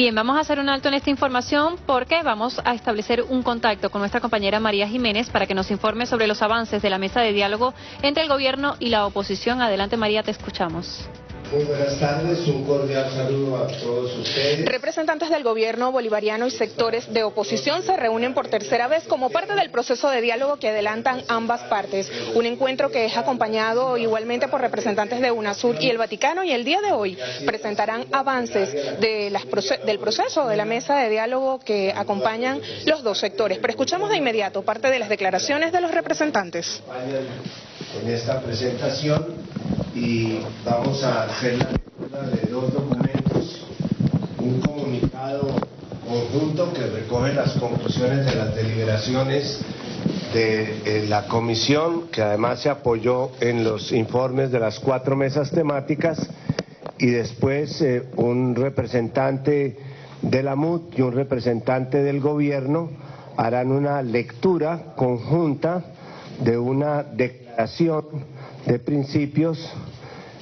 Bien, vamos a hacer un alto en esta información porque vamos a establecer un contacto con nuestra compañera María Jiménez para que nos informe sobre los avances de la mesa de diálogo entre el gobierno y la oposición. Adelante María, te escuchamos. Muy buenas tardes, un cordial saludo a todos ustedes. Representantes del gobierno bolivariano y sectores de oposición se reúnen por tercera vez como parte del proceso de diálogo que adelantan ambas partes. Un encuentro que es acompañado igualmente por representantes de UNASUR y el Vaticano y el día de hoy presentarán avances de las del proceso de la mesa de diálogo que acompañan los dos sectores. Pero escuchamos de inmediato parte de las declaraciones de los representantes. En esta presentación y vamos a hacer la lectura de dos documentos, un comunicado conjunto que recoge las conclusiones de las deliberaciones de eh, la comisión, que además se apoyó en los informes de las cuatro mesas temáticas, y después eh, un representante de la MUT y un representante del gobierno harán una lectura conjunta de una declaración de principios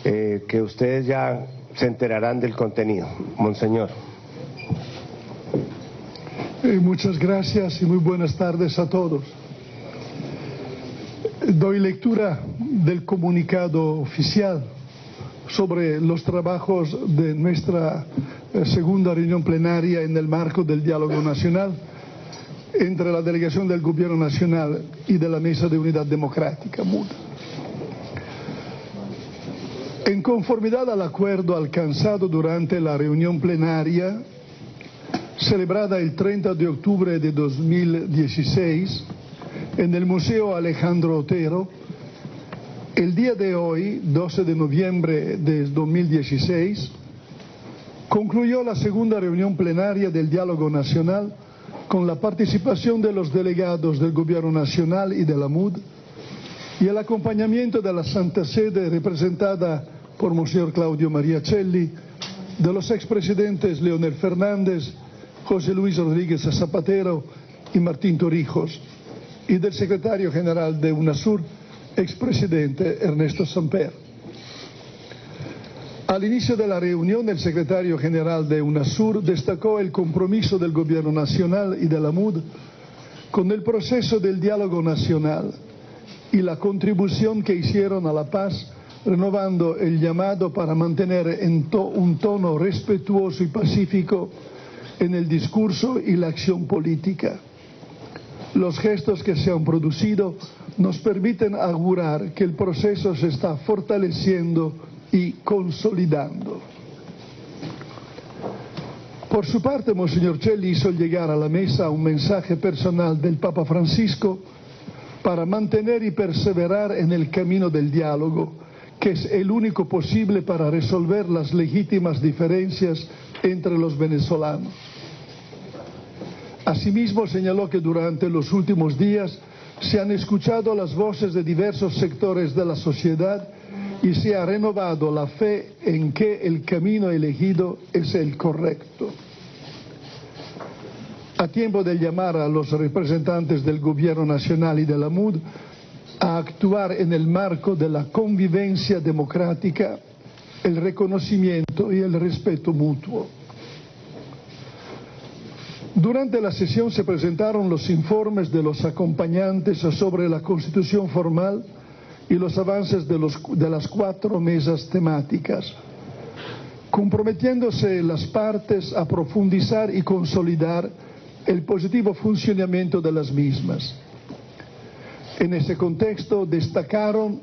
eh, que ustedes ya se enterarán del contenido. Monseñor. Eh, muchas gracias y muy buenas tardes a todos. Doy lectura del comunicado oficial sobre los trabajos de nuestra eh, segunda reunión plenaria en el marco del diálogo nacional entre la delegación del Gobierno Nacional y de la Mesa de Unidad Democrática, MUDA. En conformidad al acuerdo alcanzado durante la reunión plenaria celebrada el 30 de octubre de 2016 en el Museo Alejandro Otero, el día de hoy, 12 de noviembre de 2016, concluyó la segunda reunión plenaria del Diálogo Nacional con la participación de los delegados del Gobierno Nacional y de la MUD y el acompañamiento de la Santa Sede representada por Monseñor Claudio María Celli, de los expresidentes Leonel Fernández, José Luis Rodríguez Zapatero y Martín Torijos, y del secretario general de UNASUR, expresidente Ernesto Samper. Al inicio de la reunión, el secretario general de UNASUR destacó el compromiso del Gobierno Nacional y de la MUD con el proceso del diálogo nacional y la contribución que hicieron a la paz renovando el llamado para mantener un tono respetuoso y pacífico en el discurso y la acción política. Los gestos que se han producido nos permiten augurar que el proceso se está fortaleciendo y consolidando. Por su parte, Monseñor Celli hizo llegar a la mesa un mensaje personal del Papa Francisco para mantener y perseverar en el camino del diálogo, que es el único posible para resolver las legítimas diferencias entre los venezolanos. Asimismo, señaló que durante los últimos días se han escuchado las voces de diversos sectores de la sociedad y se ha renovado la fe en que el camino elegido es el correcto. A tiempo de llamar a los representantes del Gobierno Nacional y de la MUD a actuar en el marco de la convivencia democrática, el reconocimiento y el respeto mutuo. Durante la sesión se presentaron los informes de los acompañantes sobre la constitución formal y los avances de, las cuatro mesas temáticas, comprometiéndose las partes a profundizar y consolidar el positivo funcionamiento de las mismas. En ese contexto destacaron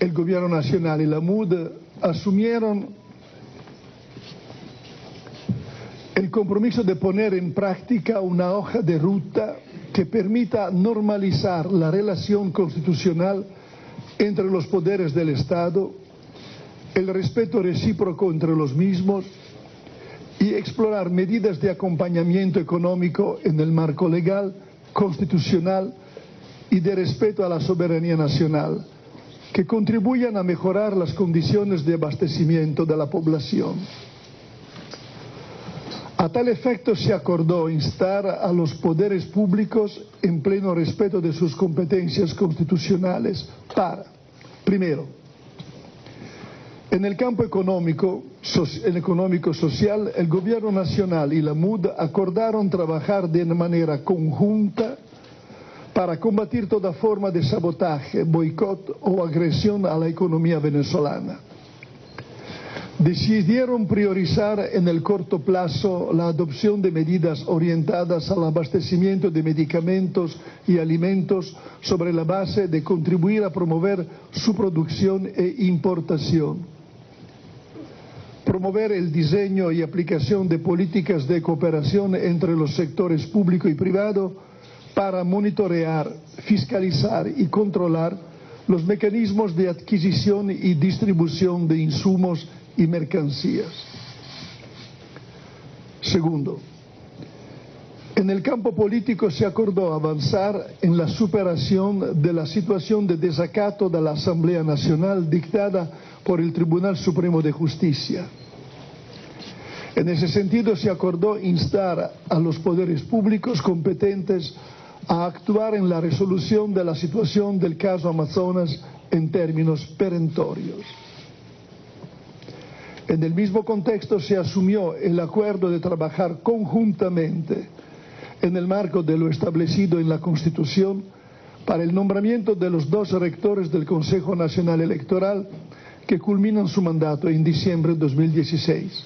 el Gobierno Nacional y la MUD asumieron el compromiso de poner en práctica una hoja de ruta que permita normalizar la relación constitucional entre los poderes del Estado, el respeto recíproco entre los mismos y explorar medidas de acompañamiento económico en el marco legal, constitucional y de respeto a la soberanía nacional, que contribuyan a mejorar las condiciones de abastecimiento de la población. A tal efecto se acordó instar a los poderes públicos, en pleno respeto de sus competencias constitucionales, para, primero, En el campo económico, el económico social, el gobierno nacional y la MUD acordaron trabajar de manera conjunta para combatir toda forma de sabotaje, boicot o agresión a la economía venezolana decidieron priorizar en el corto plazo la adopción de medidas orientadas al abastecimiento de medicamentos y alimentos sobre la base de contribuir a promover su producción e importación. Promover el diseño y aplicación de políticas de cooperación entre los sectores público y privado para monitorear, fiscalizar y controlar los mecanismos de adquisición y distribución de insumos y mercancías. Segundo, en el campo político se acordó avanzar en la superación de la situación de desacato de la Asamblea Nacional dictada por el Tribunal Supremo de Justicia. En ese sentido se acordó instar a los poderes públicos competentes a actuar en la resolución de la situación del caso Amazonas en términos perentorios. En el mismo contexto se asumió el acuerdo de trabajar conjuntamente en el marco de lo establecido en la Constitución para el nombramiento de los dos rectores del Consejo Nacional Electoral que culminan su mandato en diciembre de 2016.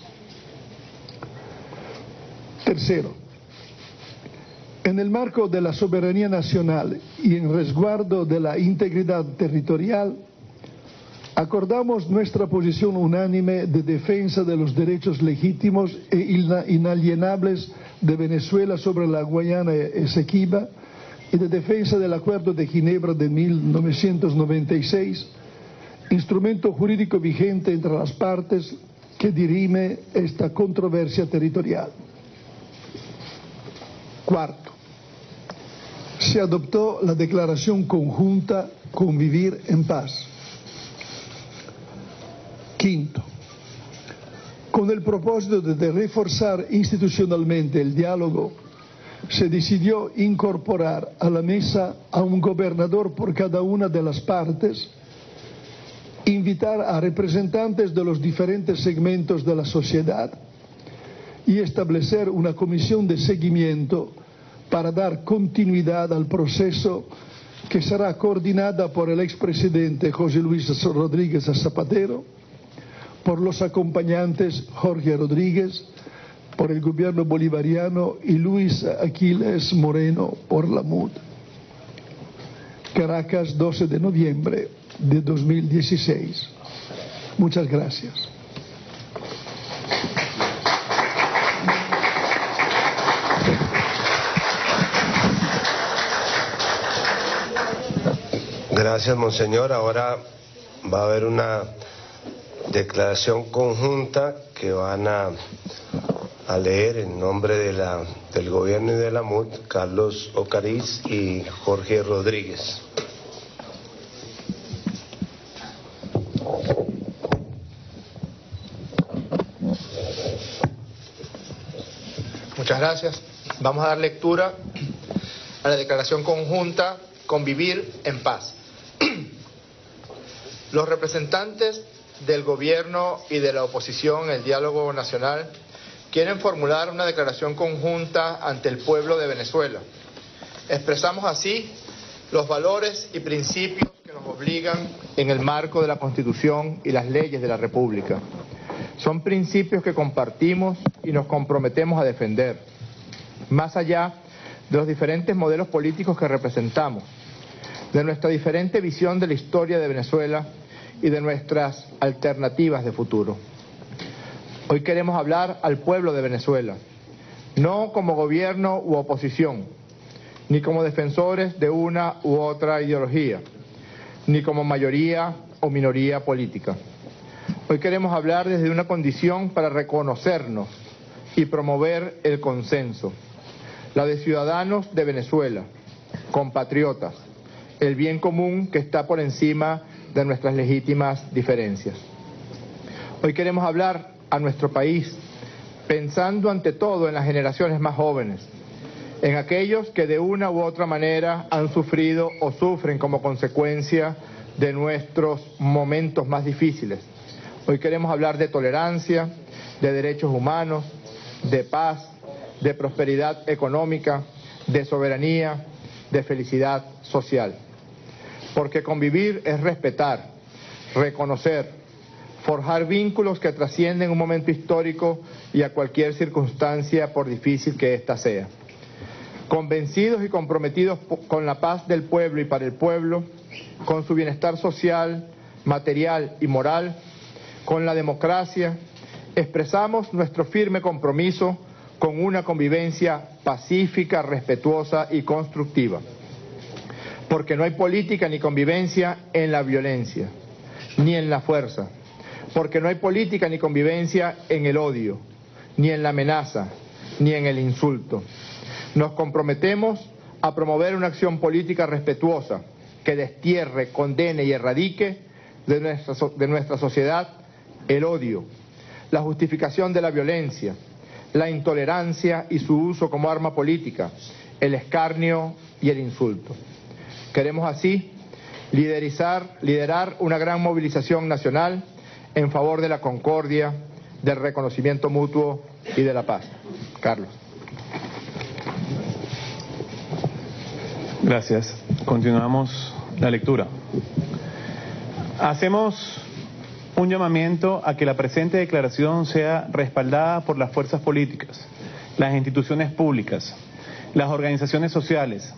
Tercero, en el marco de la soberanía nacional y en resguardo de la integridad territorial, acordamos nuestra posición unánime de defensa de los derechos legítimos e inalienables de Venezuela sobre la Guayana Esequiba y de defensa del Acuerdo de Ginebra de 1996, instrumento jurídico vigente entre las partes que dirime esta controversia territorial. Cuarto, se adoptó la declaración conjunta Convivir en Paz. Quinto, con el propósito de reforzar institucionalmente el diálogo, se decidió incorporar a la mesa a un gobernador por cada una de las partes, invitar a representantes de los diferentes segmentos de la sociedad y establecer una comisión de seguimiento para dar continuidad al proceso que será coordinada por el expresidente José Luis Rodríguez Zapatero, por los acompañantes Jorge Rodríguez, por el gobierno bolivariano y Luis Aquiles Moreno por la MUD. Caracas, 12 de noviembre de 2016. Muchas gracias. Gracias, Monseñor. Ahora va a haber una declaración conjunta que van a, leer en nombre del gobierno y de la MUD Carlos Ocariz y Jorge Rodríguez. Muchas gracias. Vamos a dar lectura a la declaración conjunta Convivir en paz. Los representantes del gobierno y de la oposición, el diálogo nacional, quieren formular una declaración conjunta ante el pueblo de Venezuela. Expresamos así los valores y principios que nos obligan en el marco de la Constitución y las leyes de la República. Son principios que compartimos y nos comprometemos a defender, más allá de los diferentes modelos políticos que representamos, de nuestra diferente visión de la historia de Venezuela y de nuestras alternativas de futuro. Hoy queremos hablar al pueblo de Venezuela, no como gobierno u oposición, ni como defensores de una u otra ideología, ni como mayoría o minoría política. Hoy queremos hablar desde una condición para reconocernos y promover el consenso, la de ciudadanos de Venezuela, compatriotas, el bien común que está por encima de nuestras legítimas diferencias. Hoy queremos hablar a nuestro país pensando ante todo en las generaciones más jóvenes, en aquellos que de una u otra manera han sufrido o sufren como consecuencia de nuestros momentos más difíciles. Hoy queremos hablar de tolerancia, de derechos humanos, de paz, de prosperidad económica, de soberanía, de felicidad social. Porque convivir es respetar, reconocer, forjar vínculos que trascienden un momento histórico y a cualquier circunstancia por difícil que ésta sea. Convencidos y comprometidos con la paz del pueblo y para el pueblo, con su bienestar social, material y moral, con la democracia, expresamos nuestro firme compromiso con una convivencia pacífica, respetuosa y constructiva. Porque no hay política ni convivencia en la violencia, ni en la fuerza. Porque no hay política ni convivencia en el odio, ni en la amenaza, ni en el insulto. Nos comprometemos a promover una acción política respetuosa que destierre, condene y erradique de nuestra, sociedad el odio, la justificación de la violencia, la intolerancia y su uso como arma política, el escarnio y el insulto. Queremos así liderizar, liderar una gran movilización nacional en favor de la concordia, del reconocimiento mutuo y de la paz. Carlos. Gracias. Continuamos la lectura. Hacemos un llamamiento a que la presente declaración sea respaldada por las fuerzas políticas, las instituciones públicas, las organizaciones sociales,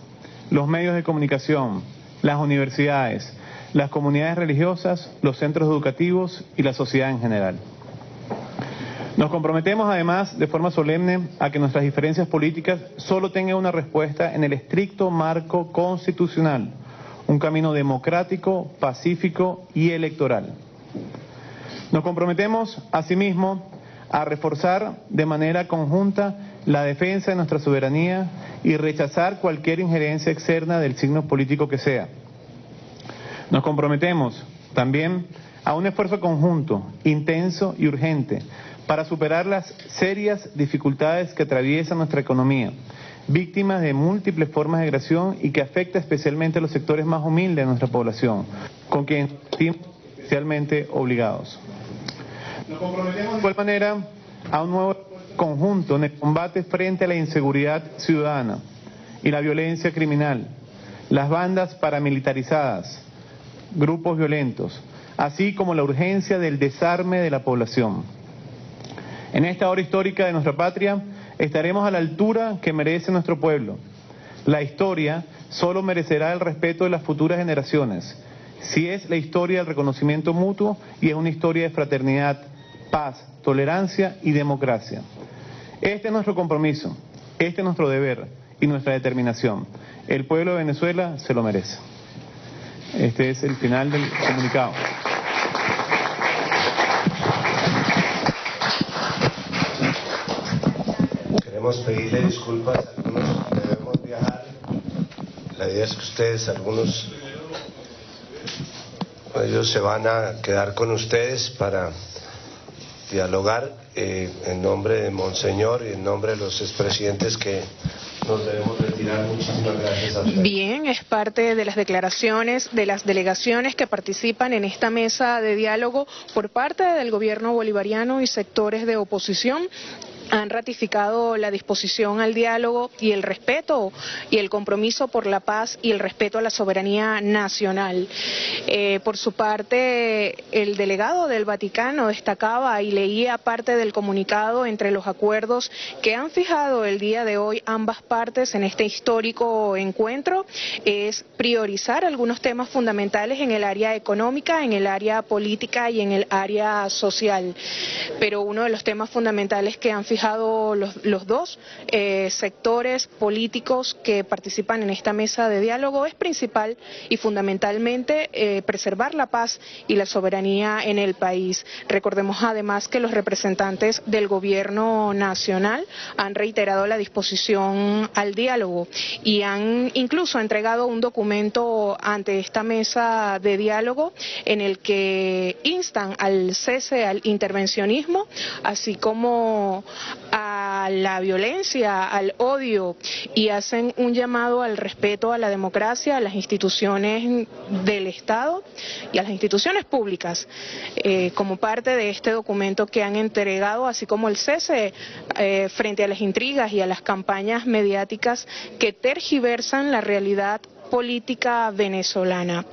los medios de comunicación, las universidades, las comunidades religiosas, los centros educativos y la sociedad en general. Nos comprometemos además de forma solemne a que nuestras diferencias políticas solo tengan una respuesta en el estricto marco constitucional, un camino democrático, pacífico y electoral. Nos comprometemos, asimismo, a reforzar de manera conjunta la defensa de nuestra soberanía y rechazar cualquier injerencia externa del signo político que sea. Nos comprometemos también a un esfuerzo conjunto, intenso y urgente para superar las serias dificultades que atraviesa nuestra economía, víctimas de múltiples formas de agresión y que afecta especialmente a los sectores más humildes de nuestra población, con quienes estamos especialmente obligados. De igual manera a un nuevo conjunto en el combate frente a la inseguridad ciudadana y la violencia criminal, las bandas paramilitarizadas, grupos violentos, así como la urgencia del desarme de la población. En esta hora histórica de nuestra patria estaremos a la altura que merece nuestro pueblo. La historia solo merecerá el respeto de las futuras generaciones, si es la historia del reconocimiento mutuo y es una historia de fraternidad, paz, tolerancia y democracia. Este es nuestro compromiso, este es nuestro deber y nuestra determinación. El pueblo de Venezuela se lo merece. Este es el final del comunicado. Queremos pedirle disculpas, algunos debemos viajar. La idea es que ustedes, algunos, ellos se van a quedar con ustedes para dialogar eh, en nombre de Monseñor y en nombre de los expresidentes que nos debemos retirar. Muchísimas gracias a. Bien, es parte de las declaraciones de las delegaciones que participan en esta mesa de diálogo por parte del gobierno bolivariano y sectores de oposición han ratificado la disposición al diálogo y el respeto y el compromiso por la paz y el respeto a la soberanía nacional. Eh, por su parte, el delegado del Vaticano destacaba y leía parte del comunicado entre los acuerdos que han fijado el día de hoy ambas partes en este histórico encuentro es priorizar algunos temas fundamentales en el área económica, en el área política y en el área social. Pero uno de los temas fundamentales que han fijado los, los dos eh, sectores políticos que participan en esta mesa de diálogo es principal y fundamentalmente eh, preservar la paz y la soberanía en el país. Recordemos además que los representantes del gobierno nacional han reiterado la disposición al diálogo y han incluso entregado un documento ante esta mesa de diálogo en el que instan al cese al intervencionismo, así como a la violencia, al odio y hacen un llamado al respeto a la democracia, a las instituciones del Estado y a las instituciones públicas eh, como parte de este documento que han entregado, así como el cese eh, frente a las intrigas y a las campañas mediáticas que tergiversan la realidad política venezolana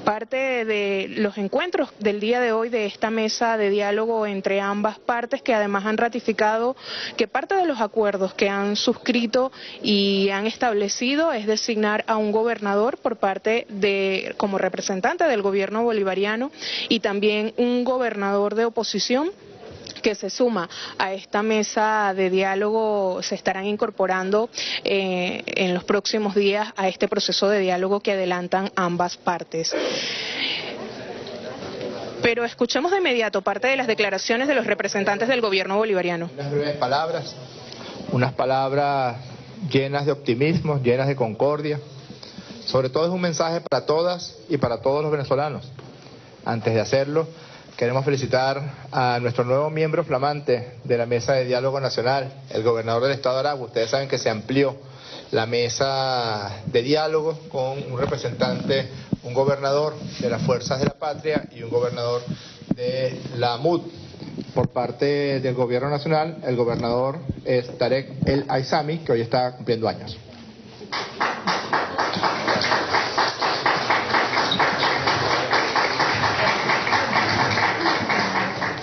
parte de los encuentros del día de hoy de esta mesa de diálogo entre ambas partes que además han ratificado que parte de los acuerdos que han suscrito y han establecido es designar a un gobernador por parte de como representante del gobierno bolivariano y también un gobernador de oposición que se suma a esta mesa de diálogo se estarán incorporando eh, en los próximos días a este proceso de diálogo que adelantan ambas partes. Pero escuchemos de inmediato parte de las declaraciones de los representantes del gobierno bolivariano. Unas breves palabras, unas palabras llenas de optimismo, llenas de concordia. Sobre todo es un mensaje para todas y para todos los venezolanos. Antes de hacerlo, Queremos felicitar a nuestro nuevo miembro flamante de la Mesa de Diálogo Nacional, el gobernador del Estado de Aragua. Ustedes saben que se amplió la mesa de diálogo con un representante, un gobernador de las Fuerzas de la Patria y un gobernador de la MUD. Por parte del gobierno nacional, el gobernador es Tarek El Aizami, que hoy está cumpliendo años.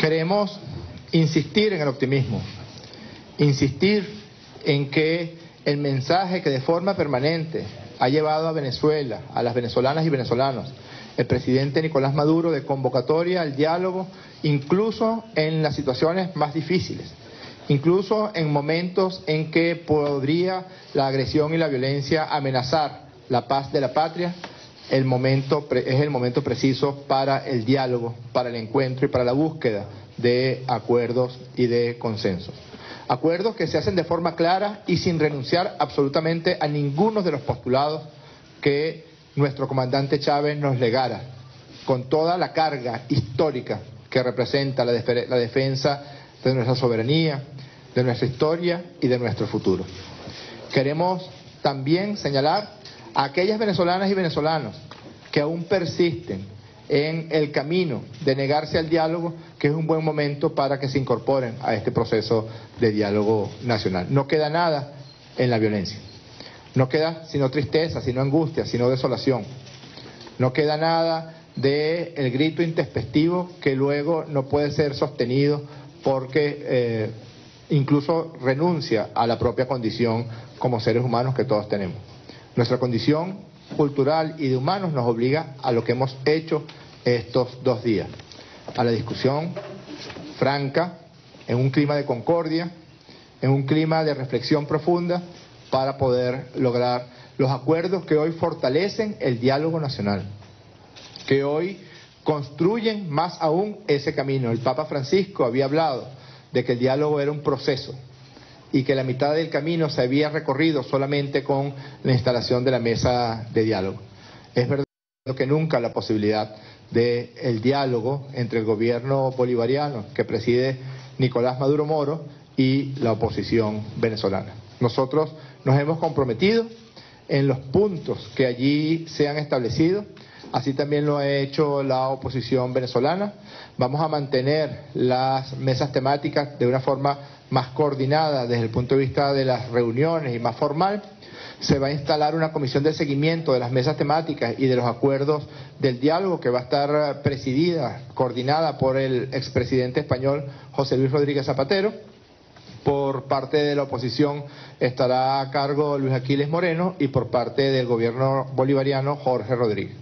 Queremos insistir en el optimismo, insistir en que el mensaje que de forma permanente ha llevado a Venezuela, a las venezolanas y venezolanos, el presidente Nicolás Maduro de convocatoria al diálogo, incluso en las situaciones más difíciles, incluso en momentos en que podría la agresión y la violencia amenazar la paz de la patria, el momento, es el momento preciso para el diálogo, para el encuentro y para la búsqueda de acuerdos y de consensos. Acuerdos que se hacen de forma clara y sin renunciar absolutamente a ninguno de los postulados que nuestro comandante Chávez nos legara, con toda la carga histórica que representa la, la defensa de nuestra soberanía, de nuestra historia y de nuestro futuro. Queremos también señalar aquellas venezolanas y venezolanos que aún persisten en el camino de negarse al diálogo, que es un buen momento para que se incorporen a este proceso de diálogo nacional. No queda nada en la violencia. No queda sino tristeza, sino angustia, sino desolación. No queda nada del el grito intempestivo que luego no puede ser sostenido porque eh, incluso renuncia a la propia condición como seres humanos que todos tenemos. Nuestra condición cultural y de humanos nos obliga a lo que hemos hecho estos dos días, a la discusión franca, en un clima de concordia, en un clima de reflexión profunda para poder lograr los acuerdos que hoy fortalecen el diálogo nacional, que hoy construyen más aún ese camino. El Papa Francisco había hablado de que el diálogo era un proceso, y que la mitad del camino se había recorrido solamente con la instalación de la mesa de diálogo. Es verdad que nunca la posibilidad del el diálogo entre el gobierno bolivariano que preside Nicolás Maduro Moro y la oposición venezolana. Nosotros nos hemos comprometido en los puntos que allí se han establecido, así también lo ha hecho la oposición venezolana. Vamos a mantener las mesas temáticas de una forma más coordinada desde el punto de vista de las reuniones y más formal. Se va a instalar una comisión de seguimiento de las mesas temáticas y de los acuerdos del diálogo que va a estar presidida, coordinada por el expresidente español José Luis Rodríguez Zapatero. Por parte de la oposición estará a cargo Luis Aquiles Moreno y por parte del gobierno bolivariano Jorge Rodríguez.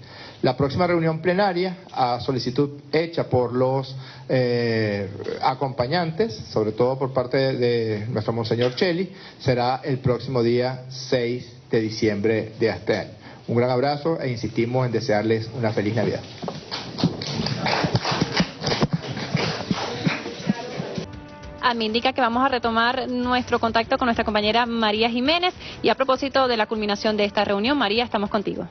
La próxima reunión plenaria, a solicitud hecha por los eh, acompañantes, sobre todo por parte de nuestro Monseñor Cheli, será el próximo día 6 de diciembre de este año. Un gran abrazo e insistimos en desearles una feliz Navidad. Ah, me indica que vamos a retomar nuestro contacto con nuestra compañera María Jiménez y a propósito de la culminación de esta reunión, María, estamos contigo.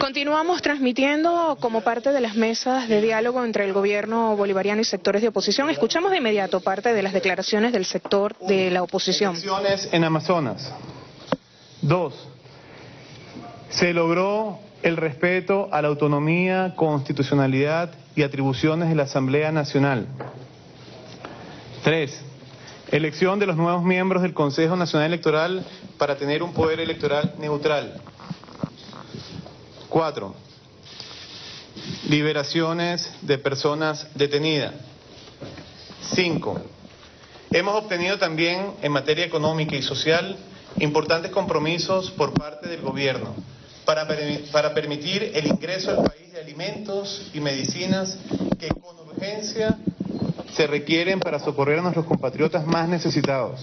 Continuamos transmitiendo como parte de las mesas de diálogo entre el gobierno bolivariano y sectores de oposición. Escuchamos de inmediato parte de las declaraciones del sector de la oposición. Elecciones en Amazonas. Dos, se logró el respeto a la autonomía, constitucionalidad y atribuciones de la Asamblea Nacional. Tres, elección de los nuevos miembros del Consejo Nacional Electoral para tener un poder electoral neutral. Cuatro, liberaciones de personas detenidas. Cinco, hemos obtenido también en materia económica y social importantes compromisos por parte del gobierno para, para permitir el ingreso al país de alimentos y medicinas que con urgencia se requieren para socorrer a nuestros compatriotas más necesitados,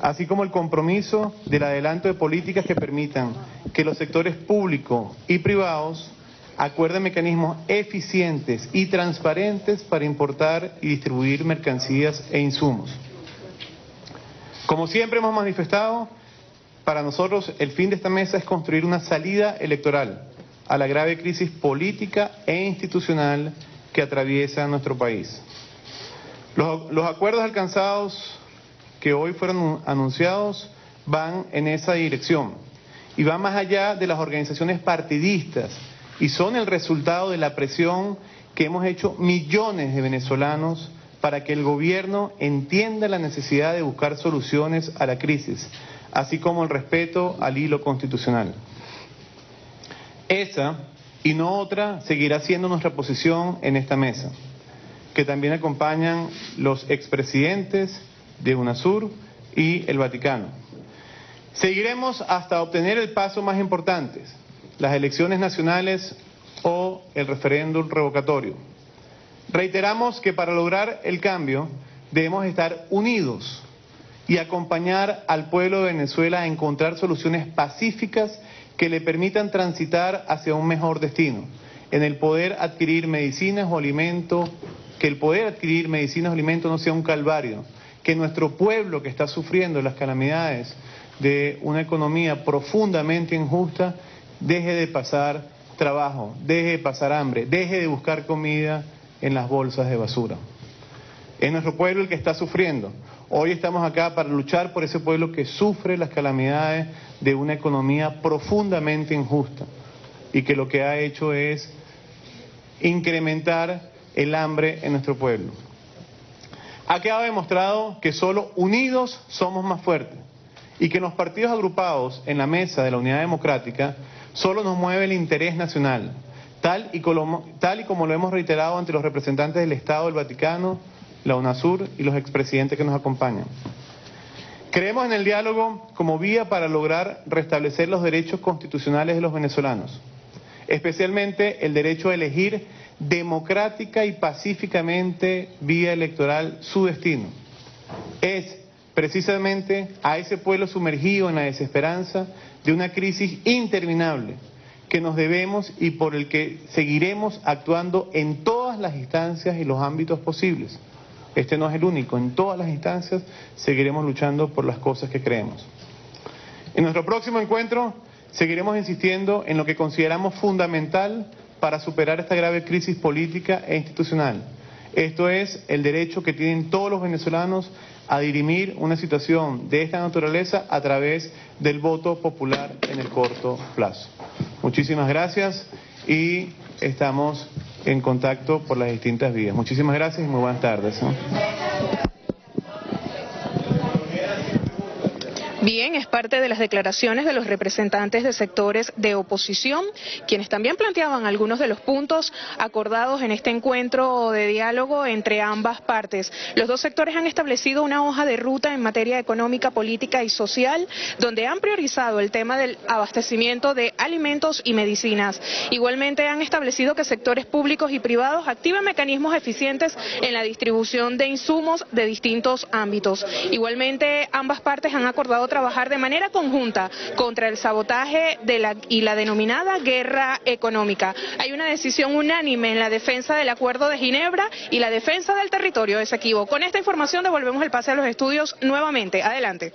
así como el compromiso del adelanto de políticas que permitan que los sectores públicos y privados acuerden mecanismos eficientes y transparentes para importar y distribuir mercancías e insumos. Como siempre hemos manifestado, para nosotros el fin de esta mesa es construir una salida electoral a la grave crisis política e institucional que atraviesa nuestro país. Los, acuerdos alcanzados que hoy fueron anunciados van en esa dirección y van más allá de las organizaciones partidistas y son el resultado de la presión que hemos hecho millones de venezolanos para que el gobierno entienda la necesidad de buscar soluciones a la crisis, así como el respeto al hilo constitucional. Esa y no otra seguirá siendo nuestra posición en esta mesa que también acompañan los expresidentes de UNASUR y el Vaticano. Seguiremos hasta obtener el paso más importante, las elecciones nacionales o el referéndum revocatorio. Reiteramos que para lograr el cambio debemos estar unidos y acompañar al pueblo de Venezuela a encontrar soluciones pacíficas que le permitan transitar hacia un mejor destino, en el poder adquirir medicinas o alimentos que el poder adquirir medicinas o alimentos no sea un calvario, que nuestro pueblo que está sufriendo las calamidades de una economía profundamente injusta deje de pasar trabajo, deje de pasar hambre, deje de buscar comida en las bolsas de basura. Es nuestro pueblo el que está sufriendo. Hoy estamos acá para luchar por ese pueblo que sufre las calamidades de una economía profundamente injusta y que lo que ha hecho es incrementar el hambre en nuestro pueblo. Ha quedado demostrado que solo unidos somos más fuertes y que los partidos agrupados en la mesa de la unidad democrática solo nos mueve el interés nacional, tal y, como, tal y como lo hemos reiterado ante los representantes del Estado del Vaticano, la UNASUR y los expresidentes que nos acompañan. Creemos en el diálogo como vía para lograr restablecer los derechos constitucionales de los venezolanos, especialmente el derecho a elegir democrática y pacíficamente vía electoral su destino. Es precisamente a ese pueblo sumergido en la desesperanza de una crisis interminable que nos debemos y por el que seguiremos actuando en todas las instancias y los ámbitos posibles. Este no es el único, en todas las instancias seguiremos luchando por las cosas que creemos. En nuestro próximo encuentro seguiremos insistiendo en lo que consideramos fundamental para superar esta grave crisis política e institucional. Esto es el derecho que tienen todos los venezolanos a dirimir una situación de esta naturaleza a través del voto popular en el corto plazo. Muchísimas gracias y estamos en contacto por las distintas vías. Muchísimas gracias y muy buenas tardes. Bien, es parte de las declaraciones de los representantes de sectores de oposición, quienes también planteaban algunos de los puntos acordados en este encuentro de diálogo entre ambas partes. Los dos sectores han establecido una hoja de ruta en materia económica, política y social, donde han priorizado el tema del abastecimiento de alimentos y medicinas. Igualmente han establecido que sectores públicos y privados activen mecanismos eficientes en la distribución de insumos de distintos ámbitos. Igualmente ambas partes han acordado trabajar de manera conjunta contra el sabotaje de la, y la denominada guerra económica. Hay una decisión unánime en la defensa del Acuerdo de Ginebra y la defensa del territorio de. Con esta información devolvemos el pase a los estudios nuevamente. Adelante.